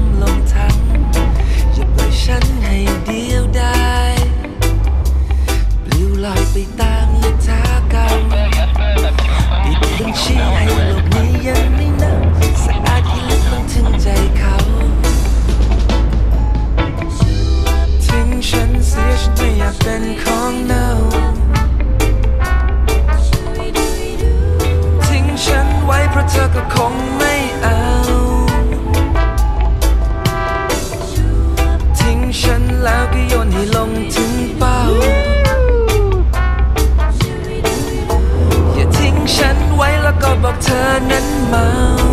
มลงทั้ง อย่าปล่อยฉันให้เดียวดายปลิวลอยไปตามลิทากรรมปิดบัญชีให้หลกนี้ยังไม่นำสะอาดที่ลึกลงถึงใจเขา ถึงฉันเสียฉันไม่อยากเป็นของนั้น found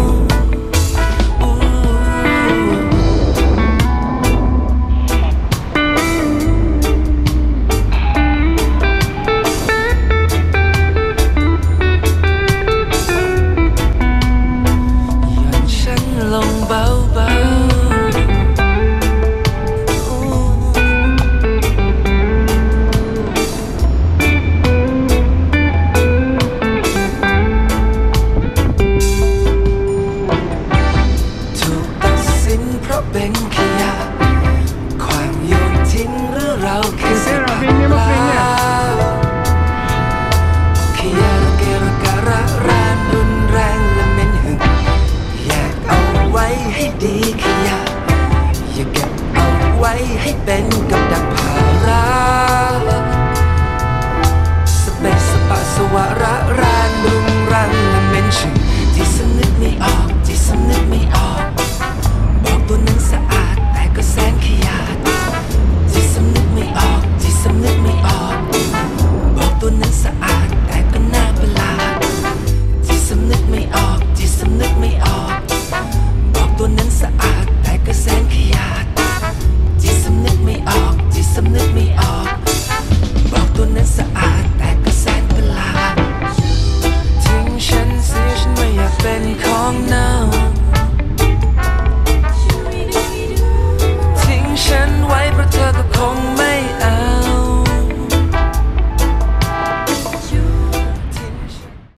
เป็นกับดักภาระสเปสปะสวระ เป็นของนา